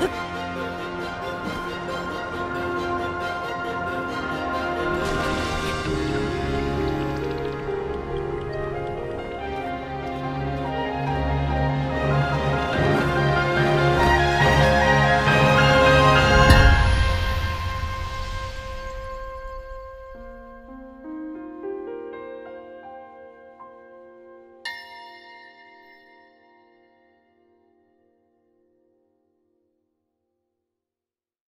うっ